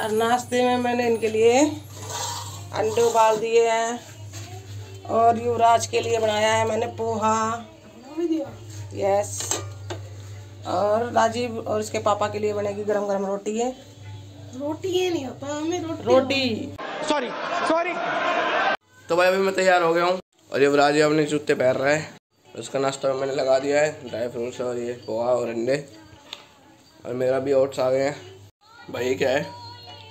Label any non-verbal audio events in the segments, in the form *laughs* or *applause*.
और नाश्ते में मैंने इनके लिए अंडे उबाल दिए हैं और युवराज के लिए बनाया है मैंने पोहा। यस और राजीव और इसके पापा के लिए बनेगी गरम गरम रोटी। है रोटी ये नहीं होता हमें रोटी रोटी। सॉरी सॉरी तो भाई अभी मैं तैयार हो गया हूँ और युवराज ये अपने जूते पहन रहा है। उसका नाश्ता मैंने लगा दिया है ड्राई फ्रूट्स और ये पोहा और अंडे। और मेरा भी ओट्स आ गए हैं। भाई क्या है?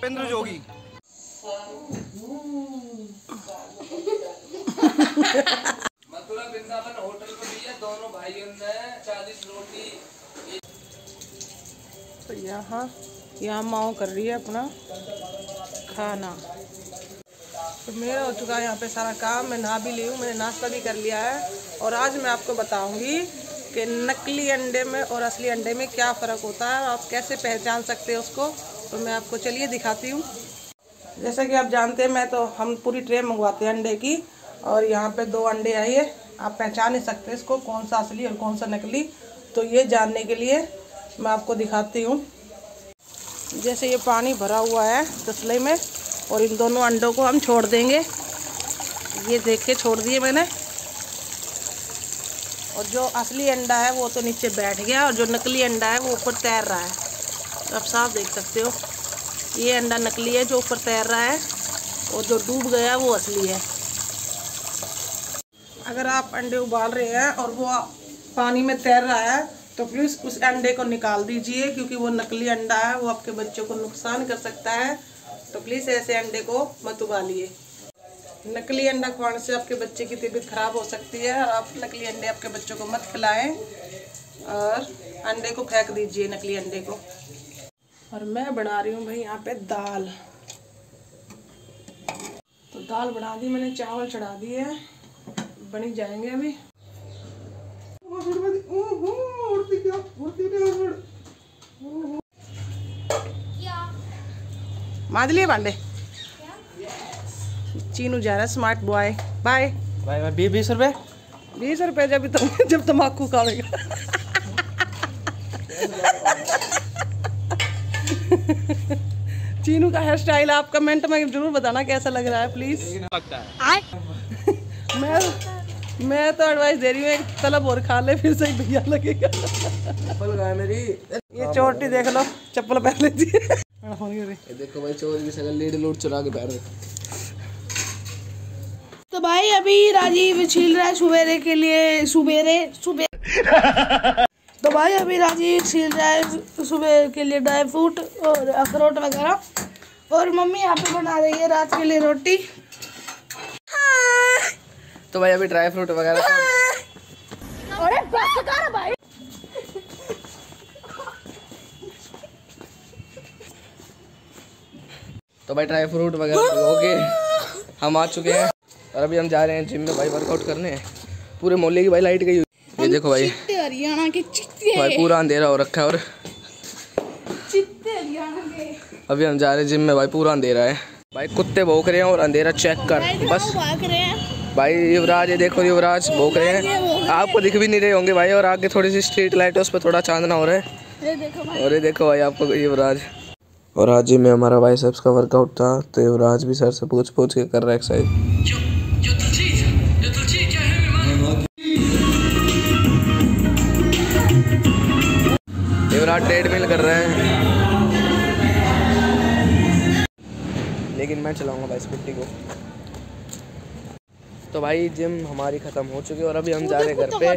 पेंद्र जोगी। मथुरा वृंदावन होटल में भी है दोनों भाइयों ने चालीस रोटी। तो यहाँ यहाँ माओ कर रही है अपना खाना। तो मेरा हो चुका है यहाँ पे सारा काम मैं नहा भी ली हूँ मैंने नाश्ता भी कर लिया है। और आज मैं आपको बताऊँगी कि नकली अंडे में और असली अंडे में क्या फ़र्क होता है और आप कैसे पहचान सकते हैं उसको? तो मैं आपको चलिए दिखाती हूँ। जैसा कि आप जानते हैं, मैं तो हम पूरी ट्रे मंगवाते हैं अंडे की और यहाँ पे दो अंडे आई है आप पहचान नहीं सकते इसको, कौन सा असली और कौन सा नकली। तो ये जानने के लिए मैं आपको दिखाती हूँ। जैसे ये पानी भरा हुआ है तसले में और इन दोनों अंडों को हम छोड़ देंगे। ये देख के छोड़ दिए मैंने। और जो असली अंडा है वो तो नीचे बैठ गया और जो नकली अंडा है वो ऊपर तैर रहा है। आप साफ़ देख सकते हो। ये अंडा नकली है, जो ऊपर तैर रहा है, और जो डूब गया वो असली है। अगर आप अंडे उबाल रहे हैं और वो पानी में तैर रहा है तो प्लीज़ उस अंडे को निकाल दीजिए, क्योंकि वो नकली अंडा है, वो आपके बच्चों को नुकसान कर सकता है। तो प्लीज़ ऐसे अंडे को मत उबालिए। नकली अंडा खाने से आपके बच्चे की तबीयत खराब हो सकती है, और आप नकली अंडे आपके बच्चों को मत खिलाएँ, और अंडे को फेंक दीजिए नकली अंडे को। और मैं बना रही हूँ भाई यहाँ पे दाल। तो दाल बना दी मैंने चावल चढ़ा दिए। बनी जाएँगे अभी। मार लिए भांडे? चीनू जा रहा स्मार्ट बॉय बाय भाई भाई बीस बीस रुपए? बीस रुपए जब तुम जब तम्बाकू खाएगा *laughs* चीनू का हेयर स्टाइल आप कमेंट में ज़रूर बताना कैसा लग रहा है प्लीज़ लगता है *laughs* मैं मैं तो एडवाइस दे रही हूँ एक तलब और खा ले फिर सही भैया लगेगा। मेरी? ये चोटी देख लो चप्पल पहन लीजिए ये देखो भाई चोर की शकल लीड लूट चुरा के पहन रहे तो भाई अभी राजीव छील रहा है सुबेरे के लिए सुबेरे सुबह *laughs* तो भाई अभी राजीव छील रहा है सुबह के लिए ड्राई फ्रूट और अखरोट वगैरह। और मम्मी यहाँ पे बना रही है रात के लिए रोटी। तो भाई अभी ड्राई फ्रूट वगैरह अरे बस कर भाई। तो भाई ड्राई फ्रूट वगैरह हो गए। हम आ चुके हैं। और अभी हम जा रहे हैं जिम में भाई वर्कआउट करने। पूरे मोहल्ले की भाई लाइट गई है। देखो भाई। हरियाणा के चित्ते। भाई पूरा अंधेरा हो रखा है और चित्ते हरियाणा के। अभी हम जा रहे हैं जिम में भाई पूरा अंधेरा है। भाई कुत्ते भौंक रहे हैं और अंधेरा चेक कर बस। भाग रहे हैं। भाई युवराज ये देखो युवराज भौंक रहे हैं। आपको दिख भी नहीं रहे होंगे भाई और आगे थोड़ी सी स्ट्रीट लाइट है उस पर थोड़ा चांदना हो रहा है। ये देखो भाई। और ये देखो भाई आपको युवराज। और आज ही में हमारा बाइसेप्स का वर्कआउट था तो युवराज भी सर से पूछ पूछ के कर रहा है एक्सरसाइज युवराज ट्रेडमिल कर रहे हैं। लेकिन मैं चलाऊँगा भाई स्कूटी को। तो भाई जिम हमारी ख़त्म हो चुकी है और अभी हम जा रहे हैं घर पे।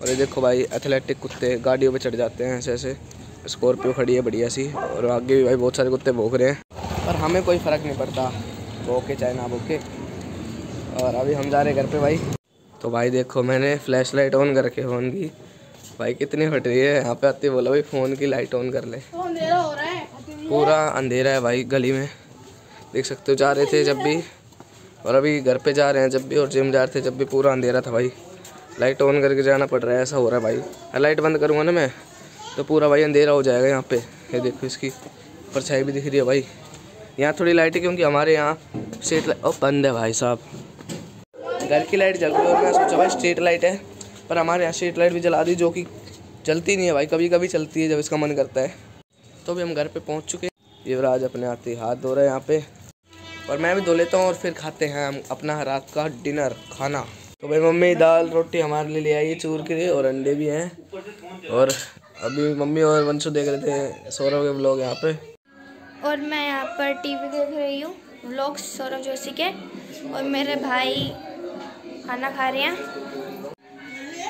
और ये देखो भाई एथलेटिक कुत्ते गाड़ियों पे चढ़ जाते हैं ऐसे ऐसे। स्कॉर्पियो खड़ी है बढ़िया सी। और आगे भी भाई बहुत सारे कुत्ते भोग रहे हैं। पर हमें कोई फ़र्क नहीं पड़ता। भोगे चाहे ना भोगे और अभी हम जा रहे हैं घर पे भाई। तो भाई देखो, मैंने फ्लैश लाइट ऑन कर रखे फ़ोन की। भाई कितनी फट रही है यहाँ पे आते बोला भाई फ़ोन की लाइट ऑन कर ले। तो अंधेरा हो रहा है पूरा अंधेरा है भाई गली में। देख सकते हो जा रहे थे जब भी। और अभी घर पे जा रहे हैं जब भी और जिम जा रहे थे जब भी पूरा अंधेरा था भाई। लाइट ऑन करके जाना पड़ रहा है ऐसा हो रहा है भाई। लाइट बंद करूँगा ना मैं तो पूरा भाई अंधेरा हो जाएगा यहाँ पे। ये देखो इसकी परछाई भी दिख रही है भाई। यहाँ थोड़ी लाइट है क्योंकि हमारे यहाँ स्ट्रीट लाइट बंद है भाई साहब। घर की लाइट जल रही है और मैं सोचा भाई स्ट्रीट लाइट है। पर हमारे यहाँ स्ट्रीट लाइट भी जला दी, जो कि चलती नहीं है भाई। कभी कभी चलती है जब इसका मन करता है। तो भी हम घर पे पहुँच चुके हैं। युवराज अपने ही हाथ धो रहे हैं यहाँ पे। और मैं भी धो लेता हूँ और फिर खाते हैं हम अपना रात का डिनर खाना। तो भाई मम्मी दाल, रोटी हमारे लिए ले आई है चूर के लिए और अंडे भी हैं। और अभी मम्मी और वंशु देख रहे थे सौरभ के ब्लॉग यहाँ पे। और मैं यहाँ पर टीवी देख रही हूँ व्लॉग्स सौरभ जोशी के। और मेरे भाई खाना खा रहे हैं।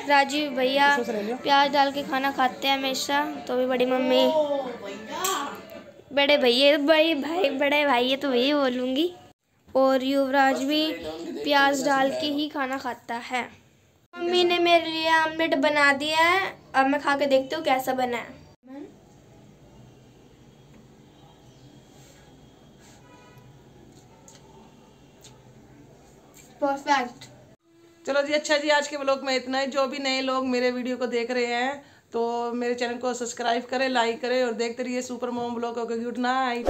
राजीव भैया प्याज डाल के खाना खाते हैं हमेशा तो भी बड़ी मम्मी। बड़े भैया बड़े भाई बड़े भाई तो वही बोलूँगी। और युवराज भी प्याज डाल के ही खाना खाता है। मम्मी ने मेरे लिए आमलेट बना दिया है। अब मैं खा के देखती हूँ कैसा बना है। परफेक्ट चलो जी अच्छा जी, आज के ब्लॉग में इतना ही। जो भी नए लोग मेरे वीडियो को देख रहे हैं तो मेरे चैनल को सब्सक्राइब करें लाइक करें और देखते रहिए सुपर मोम ब्लॉग ओके गुड नाइट